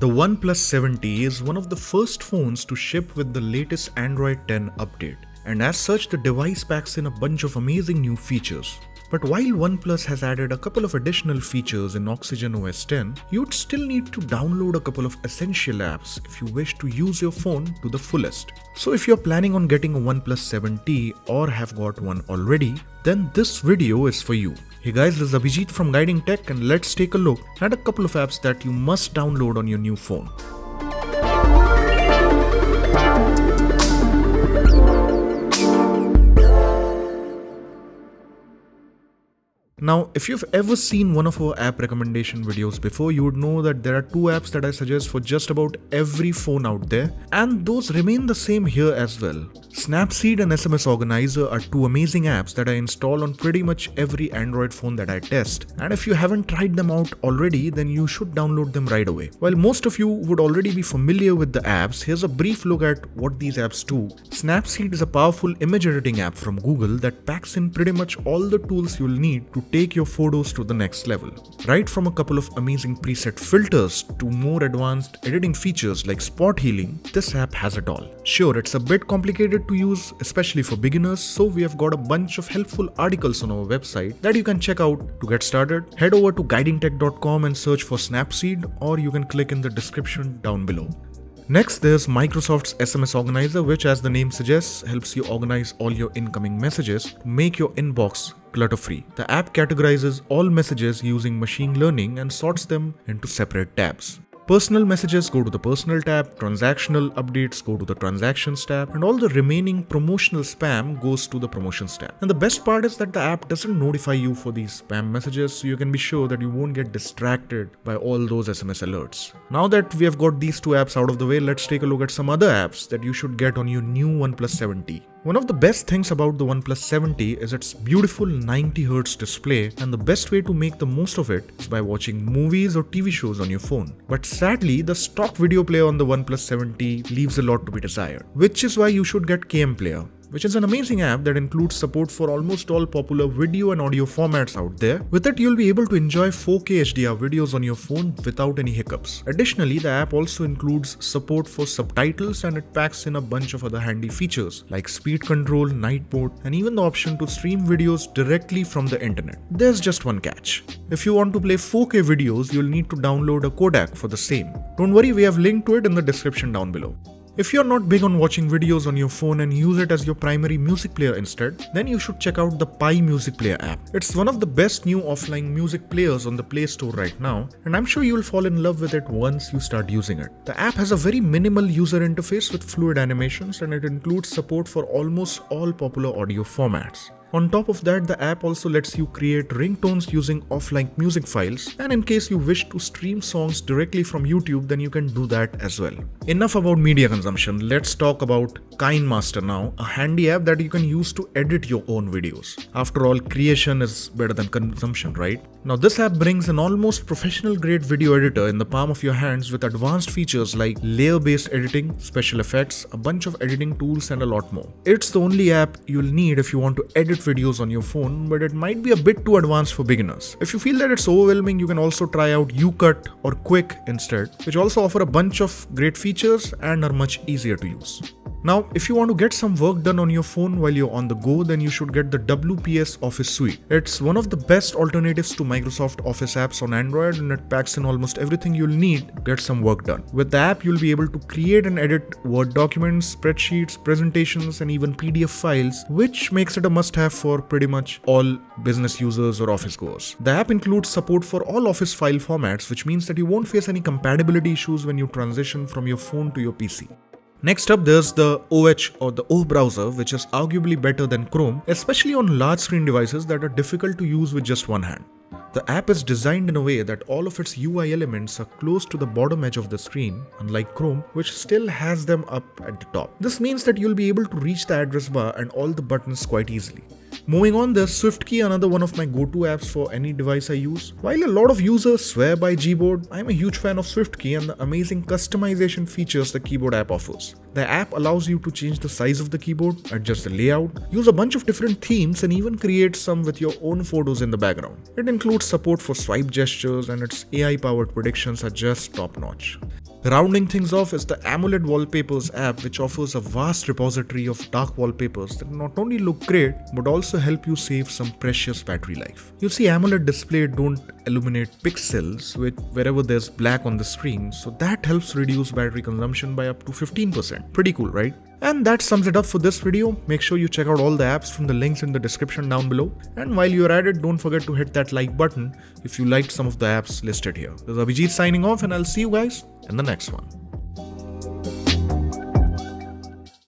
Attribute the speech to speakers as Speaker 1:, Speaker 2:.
Speaker 1: The OnePlus 7T is one of the first phones to ship with the latest Android 10 update, and as such, the device packs in a bunch of amazing new features. But while OnePlus has added a couple of additional features in Oxygen OS 10, you'd still need to download a couple of essential apps if you wish to use your phone to the fullest. So if you're planning on getting a OnePlus 7T or have got one already, then this video is for you. Hey guys, this is Abhijit from Guiding Tech and let's take a look at a couple of apps that you must download on your new phone. Now, if you've ever seen one of our app recommendation videos before, you would know that there are two apps that I suggest for just about every phone out there, and those remain the same here as well. Snapseed and SMS Organizer are two amazing apps that I install on pretty much every Android phone that I test, and if you haven't tried them out already, then you should download them right away. While most of you would already be familiar with the apps, here's a brief look at what these apps do. Snapseed is a powerful image editing app from Google that packs in pretty much all the tools you'll need to take your photos to the next level. Right from a couple of amazing preset filters to more advanced editing features like spot healing, this app has it all. Sure, it's a bit complicated to use, especially for beginners, so we have got a bunch of helpful articles on our website that you can check out to get started. Head over to guidingtech.com and search for Snapseed, or you can click in the description down below. Next, there's Microsoft's SMS Organizer, which, as the name suggests, helps you organize all your incoming messages make your inbox clutter free. The app categorizes all messages using machine learning and sorts them into separate tabs. Personal messages go to the personal tab, transactional updates go to the transactions tab, and all the remaining promotional spam goes to the promotions tab. And the best part is that the app doesn't notify you for these spam messages, so you can be sure that you won't get distracted by all those SMS alerts. Now that we have got these two apps out of the way, let's take a look at some other apps that you should get on your new OnePlus 7T. One of the best things about the OnePlus 7T is its beautiful 90Hz display and the best way to make the most of it is by watching movies or TV shows on your phone. But sadly, the stock video player on the OnePlus 7T leaves a lot to be desired, which is why you should get KM Player which is an amazing app that includes support for almost all popular video and audio formats out there. With it, you'll be able to enjoy 4K HDR videos on your phone without any hiccups. Additionally, the app also includes support for subtitles and it packs in a bunch of other handy features like speed control, night mode, and even the option to stream videos directly from the internet. There's just one catch. If you want to play 4K videos, you'll need to download a codec for the same. Don't worry, we have linked to it in the description down below. If you're not big on watching videos on your phone and use it as your primary music player instead, then you should check out the Pi Music Player app. It's one of the best new offline music players on the Play Store right now, and I'm sure you'll fall in love with it once you start using it. The app has a very minimal user interface with fluid animations and it includes support for almost all popular audio formats. On top of that, the app also lets you create ringtones using offline music files and in case you wish to stream songs directly from YouTube then you can do that as well. Enough about media consumption, let's talk about KineMaster now, a handy app that you can use to edit your own videos. After all, creation is better than consumption, right? Now this app brings an almost professional grade video editor in the palm of your hands with advanced features like layer based editing, special effects, a bunch of editing tools and a lot more. It's the only app you'll need if you want to edit videos on your phone, but it might be a bit too advanced for beginners. If you feel that it's overwhelming, you can also try out UCut or Quik instead, which also offer a bunch of great features and are much easier to use. Now, if you want to get some work done on your phone while you're on the go, then you should get the WPS Office Suite. It's one of the best alternatives to Microsoft Office apps on Android and it packs in almost everything you'll need to get some work done. With the app, you'll be able to create and edit Word documents, spreadsheets, presentations, and even PDF files, which makes it a must have for pretty much all business users or office goers. The app includes support for all Office file formats, which means that you won't face any compatibility issues when you transition from your phone to your PC. Next up, there's the OH or the O browser, which is arguably better than Chrome, especially on large screen devices that are difficult to use with just one hand. The app is designed in a way that all of its UI elements are close to the bottom edge of the screen, unlike Chrome, which still has them up at the top. This means that you'll be able to reach the address bar and all the buttons quite easily. Moving on, there's SwiftKey, another one of my go-to apps for any device I use. While a lot of users swear by Gboard, I'm a huge fan of SwiftKey and the amazing customization features the keyboard app offers. The app allows you to change the size of the keyboard, adjust the layout, use a bunch of different themes and even create some with your own photos in the background. It includes support for swipe gestures and its AI-powered predictions are just top-notch. Rounding things off is the AMOLED Wallpapers app which offers a vast repository of dark wallpapers that not only look great but also help you save some precious battery life. You see AMOLED display don't illuminate pixels with wherever there's black on the screen so that helps reduce battery consumption by up to 15%. Pretty cool right? And that sums it up for this video. Make sure you check out all the apps from the links in the description down below. And while you're at it, don't forget to hit that like button if you liked some of the apps listed here. This is Abhijit signing off and I'll see you guys in the next one.